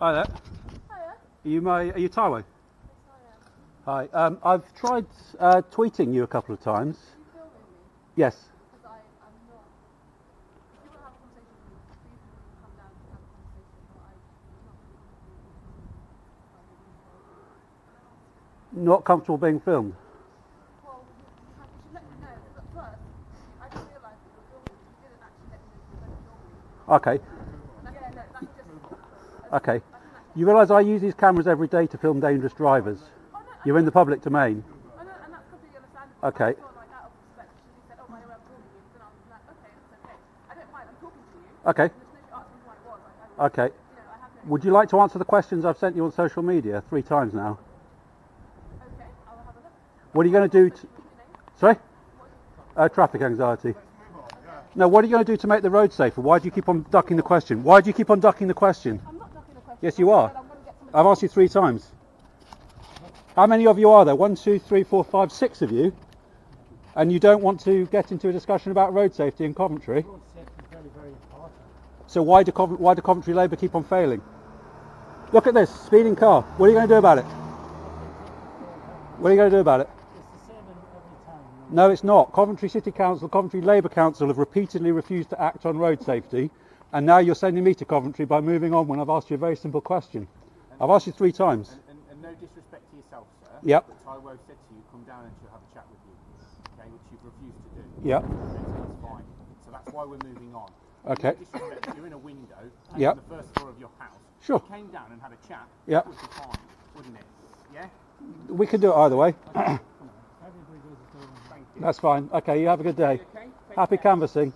Hi there. Hiya. Are you my? Are you Taiwo? Yes, I am. Hi. Um, I've tried uh, tweeting you a couple of times. You filming me? Yes. Because I am not. If you want to have a conversation with me, please come down and have a conversation. But I'm not Not comfortable being filmed. Well, you, you, have, you should let me know. Because at first, I didn't realise that you were filming me. You didn't actually let me know you were going to film me. Okay. And that's, yeah, no, that's just. Okay. I think that's. You realise I use these cameras every day to film dangerous drivers. You're in the public domain. I know, and that's completely understandable. Okay. I felt like out of respect, she said, "Oh, by the way, I'm filming you." Then I was like, "Okay, okay. I don't mind. I'm talking to you." Okay. And as soon as you asked me who I was, I, I Okay. you know, I have no. Would you like to answer the questions I've sent you on social media three times now? Okay, I'll have a look. What are you going to do? To, What's your name? sorry? Uh, traffic anxiety. No, what are you going to do to make the road safer? Why do you keep on ducking the question? Why do you keep on ducking the question? Yes, you are. I'm gonna get some- I've asked you three times. How many of you are there? One, two, three, four, five, six of you. And you don't want to get into a discussion about road safety in Coventry. Road safety is very, very important. So why do why do Coventry Labour keep on failing? Look at this speeding car. What are you going to do about it? What are you going to do about it? It's the same in every town. No, it's not. Coventry City Council, Coventry Labour Council have repeatedly refused to act on road safety, and now you're sending me to Coventry by moving on when I've asked you a very simple question. I've asked you three times. And, and, and no disrespect to yourself, sir. Yep. But Taiwo said to you, come down and she'll have a chat with you. Okay, which you've refused to do. Yep. So that's fine. So that's why we're moving on. Okay. No you're in a window Yep. on the first floor of your house. Sure. You came down and had a chat. Yep. That would be fine, wouldn't it? Yeah? We could do it either way. Everybody does it their own way. Thank you. That's fine. Okay, you have a good day. Okay? Happy care. canvassing.